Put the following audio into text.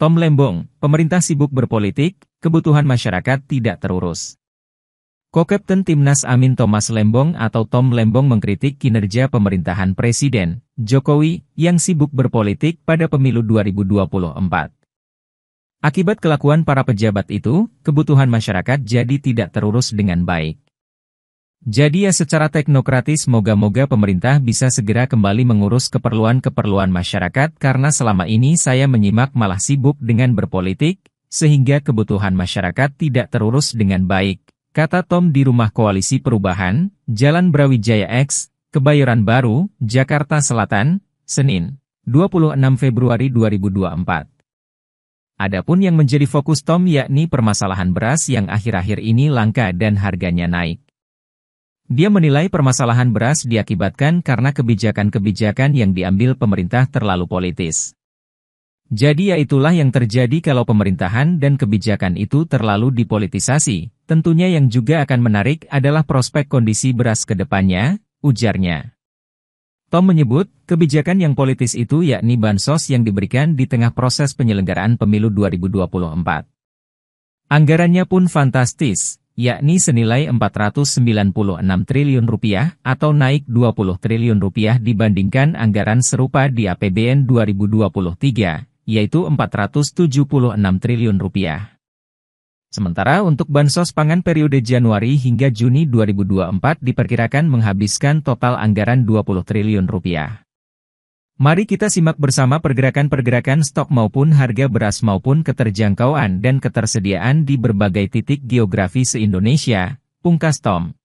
Tom Lembong, pemerintah sibuk berpolitik, kebutuhan masyarakat tidak terurus. Kokapten Timnas Amin Thomas Lembong atau Tom Lembong mengkritik kinerja pemerintahan Presiden Jokowi yang sibuk berpolitik pada pemilu 2024. Akibat kelakuan para pejabat itu, kebutuhan masyarakat jadi tidak terurus dengan baik. Jadi ya secara teknokratis moga-moga pemerintah bisa segera kembali mengurus keperluan-keperluan masyarakat karena selama ini saya menyimak malah sibuk dengan berpolitik, sehingga kebutuhan masyarakat tidak terurus dengan baik, kata Tom di rumah Koalisi Perubahan, Jalan Brawijaya X, Kebayoran Baru, Jakarta Selatan, Senin, 26 Februari 2024. Adapun yang menjadi fokus Tom yakni permasalahan beras yang akhir-akhir ini langka dan harganya naik. Dia menilai permasalahan beras diakibatkan karena kebijakan-kebijakan yang diambil pemerintah terlalu politis. Jadi ya itulah yang terjadi kalau pemerintahan dan kebijakan itu terlalu dipolitisasi. Tentunya yang juga akan menarik adalah prospek kondisi beras ke depannya, ujarnya. Tom menyebut, kebijakan yang politis itu yakni bansos yang diberikan di tengah proses penyelenggaraan pemilu 2024. Anggarannya pun fantastis, yakni senilai 496 triliun rupiah atau naik 20 triliun rupiah dibandingkan anggaran serupa di APBN 2023, yaitu 476 triliun rupiah. Sementara untuk bansos pangan periode Januari hingga Juni 2024 diperkirakan menghabiskan total anggaran 20 triliun rupiah. Mari kita simak bersama pergerakan-pergerakan stok maupun harga beras maupun keterjangkauan dan ketersediaan di berbagai titik geografi se-Indonesia, pungkas Tom.